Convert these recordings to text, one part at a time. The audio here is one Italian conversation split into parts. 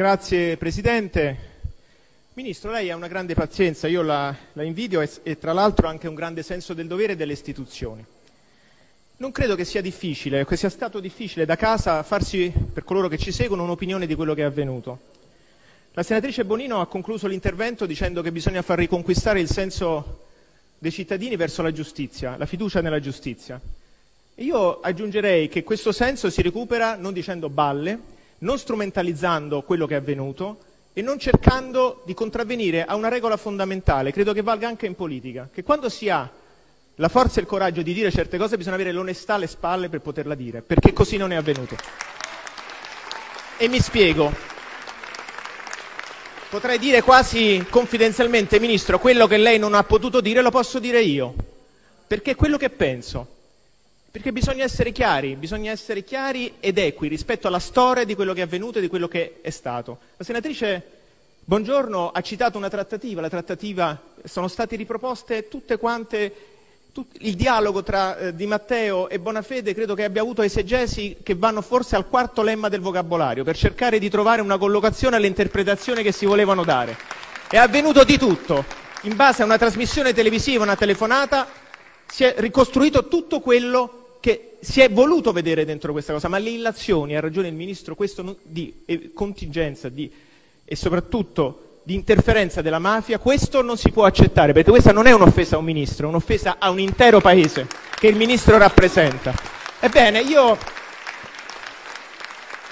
Grazie Presidente. Ministro, lei ha una grande pazienza, io la, la invidio e, e tra l'altro anche un grande senso del dovere delle istituzioni. Non credo che sia difficile, che sia stato difficile da casa farsi, per coloro che ci seguono, un'opinione di quello che è avvenuto. La senatrice Bonino ha concluso l'intervento dicendo che bisogna far riconquistare il senso dei cittadini verso la giustizia, la fiducia nella giustizia. E io aggiungerei che questo senso si recupera non dicendo balle, non strumentalizzando quello che è avvenuto e non cercando di contravvenire a una regola fondamentale, credo che valga anche in politica, che quando si ha la forza e il coraggio di dire certe cose bisogna avere l'onestà alle spalle per poterla dire, perché così non è avvenuto. E mi spiego. Potrei dire quasi confidenzialmente, Ministro, quello che lei non ha potuto dire lo posso dire io, perché è quello che penso. Perché bisogna essere chiari, bisogna essere chiari ed equi rispetto alla storia di quello che è avvenuto e di quello che è stato. La senatrice Buongiorno ha citato una trattativa, la trattativa sono state riproposte tutte quante il dialogo tra eh, Di Matteo e Bonafede credo che abbia avuto esegesi che vanno forse al quarto lemma del vocabolario per cercare di trovare una collocazione alle interpretazioni che si volevano dare. È avvenuto di tutto. In base a una trasmissione televisiva, una telefonata, si è ricostruito tutto quello che si è voluto vedere dentro questa cosa, ma le illazioni, ha ragione il Ministro, questo di eh, contingenza di, e soprattutto di interferenza della mafia, questo non si può accettare, perché questa non è un'offesa a un Ministro, è un'offesa a un intero Paese che il Ministro rappresenta. Ebbene, io,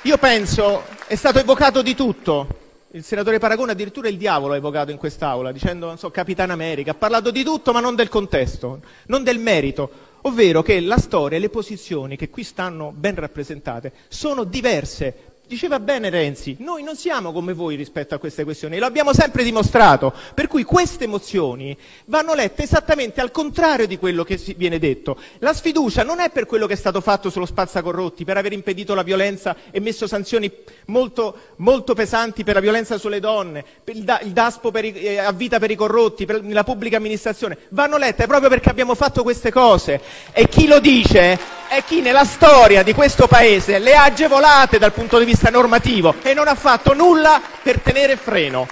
io penso, è stato evocato di tutto, il senatore Paragone addirittura il diavolo ha evocato in quest'Aula, dicendo, non so, Capitan America, ha parlato di tutto ma non del contesto, non del merito ovvero che la storia e le posizioni che qui stanno ben rappresentate sono diverse Diceva bene Renzi, noi non siamo come voi rispetto a queste questioni, lo abbiamo sempre dimostrato, per cui queste mozioni vanno lette esattamente al contrario di quello che viene detto. La sfiducia non è per quello che è stato fatto sullo spazzacorrotti, per aver impedito la violenza e messo sanzioni molto, molto pesanti per la violenza sulle donne, il, da, il DASPO i, eh, a vita per i corrotti, per la pubblica amministrazione, vanno lette proprio perché abbiamo fatto queste cose. E chi lo dice è chi nella storia di questo Paese le ha agevolate dal punto di vista normativo e non ha fatto nulla per tenere freno.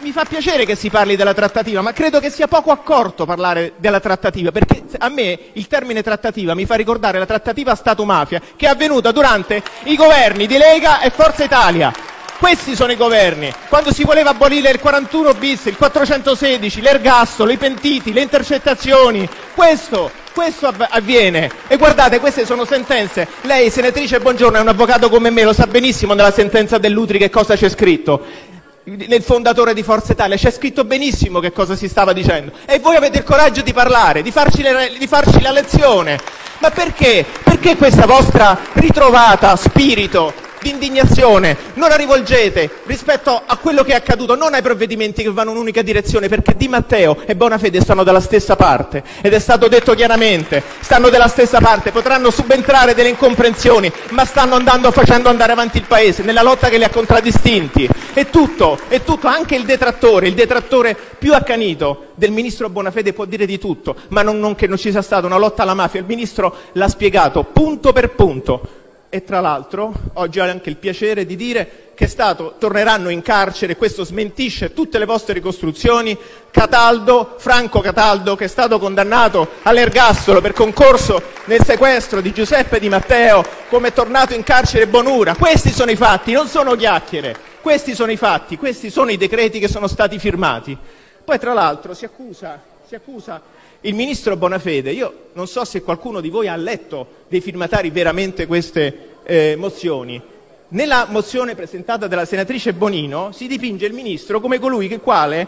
Mi fa piacere che si parli della trattativa, ma credo che sia poco accorto parlare della trattativa, perché a me il termine trattativa mi fa ricordare la trattativa Stato-mafia che è avvenuta durante i governi di Lega e Forza Italia. Questi sono i governi. Quando si voleva abolire il 41 bis, il 416, l'ergastolo, i pentiti, le intercettazioni. Questo questo avviene. E guardate, queste sono sentenze. Lei, senatrice Buongiorno, è un avvocato come me, lo sa benissimo nella sentenza dell'Utri che cosa c'è scritto. Nel fondatore di Forza Italia c'è scritto benissimo che cosa si stava dicendo. E voi avete il coraggio di parlare, di farci, le, di farci la lezione. Ma perché? Perché questa vostra ritrovata spirito di indignazione, non la rivolgete rispetto a quello che è accaduto, non ai provvedimenti che vanno in un'unica direzione, perché Di Matteo e Bonafede stanno dalla stessa parte ed è stato detto chiaramente, stanno dalla stessa parte, potranno subentrare delle incomprensioni, ma stanno andando facendo andare avanti il Paese nella lotta che li ha contraddistinti. E tutto, è tutto, anche il detrattore, il detrattore più accanito del ministro Bonafede può dire di tutto, ma non, non che non ci sia stata una lotta alla mafia, il ministro l'ha spiegato punto per punto e tra l'altro oggi ho anche il piacere di dire che stato, torneranno in carcere, questo smentisce tutte le vostre ricostruzioni, Cataldo, Franco Cataldo, che è stato condannato all'ergastolo per concorso nel sequestro di Giuseppe Di Matteo, come è tornato in carcere Bonura. Questi sono i fatti, non sono chiacchiere, questi sono i fatti, questi sono i decreti che sono stati firmati. Poi tra l'altro si accusa, si accusa il ministro Bonafede, io non so se qualcuno di voi ha letto dei firmatari veramente queste eh, mozioni. Nella mozione presentata dalla senatrice Bonino si dipinge il ministro come colui che quale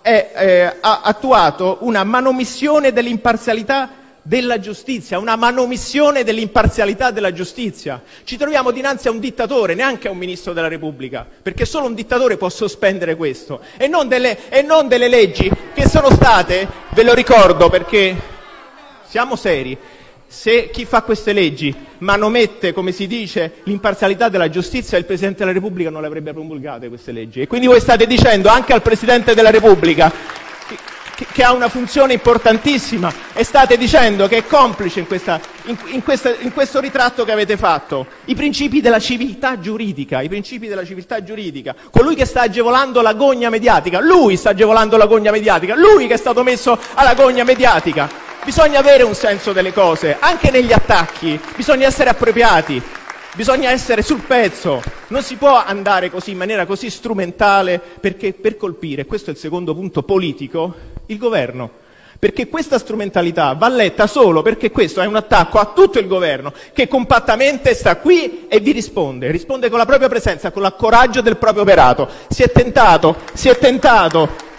eh, ha attuato una manomissione dell'imparzialità della giustizia, una manomissione dell'imparzialità della giustizia. Ci troviamo dinanzi a un dittatore, neanche a un ministro della Repubblica, perché solo un dittatore può sospendere questo e non delle, e non delle leggi che sono state, ve lo ricordo perché siamo seri, se chi fa queste leggi manomette, come si dice, l'imparzialità della giustizia, il Presidente della Repubblica non le avrebbe promulgate queste leggi. E quindi voi state dicendo anche al Presidente della Repubblica che ha una funzione importantissima e state dicendo che è complice in, questo ritratto che avete fatto. I principi della civiltà giuridica, i principi della civiltà giuridica. Colui che sta agevolando la gogna mediatica, lui sta agevolando la gogna mediatica, lui che è stato messo alla gogna mediatica. Bisogna avere un senso delle cose, anche negli attacchi, bisogna essere appropriati. Bisogna essere sul pezzo, non si può andare così in maniera così strumentale perché per colpire, questo è il secondo punto politico, il governo. Perché questa strumentalità va letta solo perché questo è un attacco a tutto il governo che compattamente sta qui e vi risponde, risponde con la propria presenza, con il coraggio del proprio operato. Si è tentato, si è tentato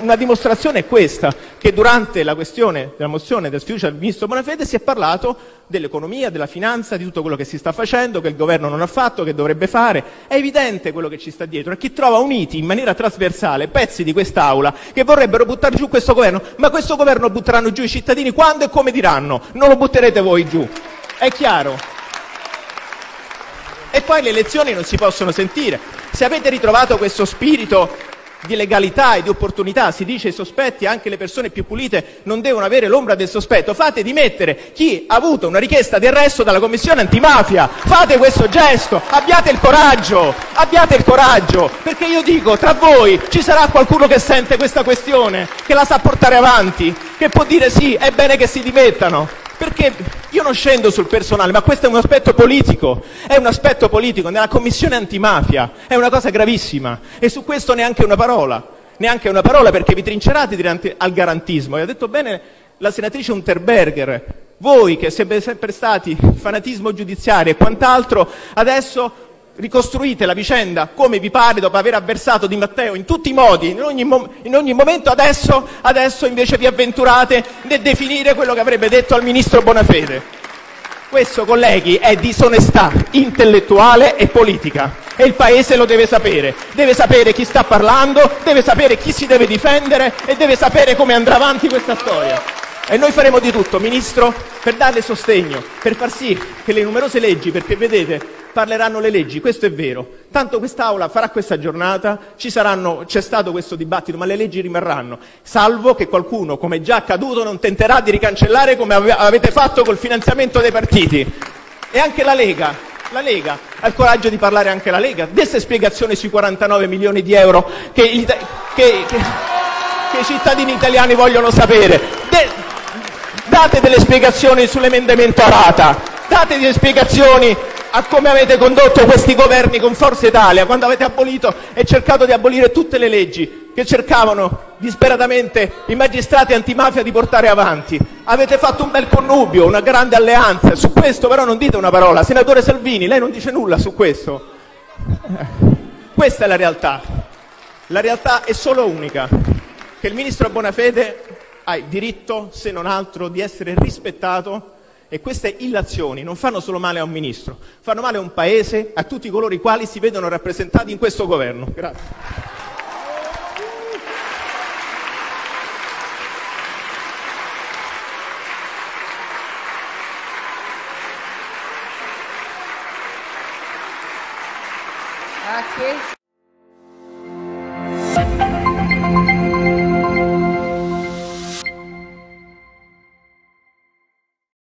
una dimostrazione è questa, che durante la questione della mozione del sfiducia del ministro Bonafede si è parlato dell'economia, della finanza, di tutto quello che si sta facendo, che il governo non ha fatto, che dovrebbe fare. È evidente quello che ci sta dietro e chi trova uniti in maniera trasversale pezzi di quest'Aula che vorrebbero buttare giù questo governo, ma questo governo butteranno giù i cittadini quando e come diranno, non lo butterete voi giù. È chiaro? E poi le elezioni non si possono sentire. Se avete ritrovato questo spirito di legalità e di opportunità, si dice i sospetti, anche le persone più pulite non devono avere l'ombra del sospetto, fate dimettere chi ha avuto una richiesta di arresto dalla commissione antimafia, fate questo gesto, abbiate il coraggio, abbiate il coraggio, perché io dico, tra voi ci sarà qualcuno che sente questa questione, che la sa portare avanti, che può dire sì, è bene che si dimettano, perché io non scendo sul personale, ma questo è un aspetto politico, è un aspetto politico, nella commissione antimafia è una cosa gravissima. E su questo neanche una parola, neanche una parola perché vi trincerate al garantismo. E ha detto bene la senatrice Unterberger, voi che siete sempre stati fanatismo giudiziario e quant'altro, adesso ricostruite la vicenda come vi pare dopo aver avversato Di Matteo in tutti i modi, in ogni, momento, adesso invece vi avventurate nel definire quello che avrebbe detto al ministro Bonafede. Questo, colleghi, è disonestà intellettuale e politica e il Paese lo deve sapere. Deve sapere chi sta parlando, deve sapere chi si deve difendere e deve sapere come andrà avanti questa storia. E noi faremo di tutto, Ministro, per darle sostegno, per far sì che le numerose leggi, perché vedete, parleranno le leggi, questo è vero. Tanto quest'Aula farà questa giornata, saranno, c'è stato questo dibattito, ma le leggi rimarranno, salvo che qualcuno, come è già accaduto, non tenterà di ricancellare come avete fatto col finanziamento dei partiti. E anche la Lega, la Lega, ha il coraggio di parlare anche la Lega, desse spiegazioni sui 49 milioni di euro che, che, che, che i cittadini italiani vogliono sapere. De, date delle spiegazioni sull'emendamento a rata, date delle spiegazioni a come avete condotto questi governi con Forza Italia, quando avete abolito e cercato di abolire tutte le leggi che cercavano disperatamente i magistrati antimafia di portare avanti. Avete fatto un bel connubio, una grande alleanza. Su questo però non dite una parola. Senatore Salvini, lei non dice nulla su questo. Questa è la realtà. La realtà è solo unica, che il ministro Bonafede ha il diritto, se non altro, di essere rispettato e queste illazioni non fanno solo male a un ministro, fanno male a un paese, a tutti coloro i quali si vedono rappresentati in questo governo. Grazie. Grazie.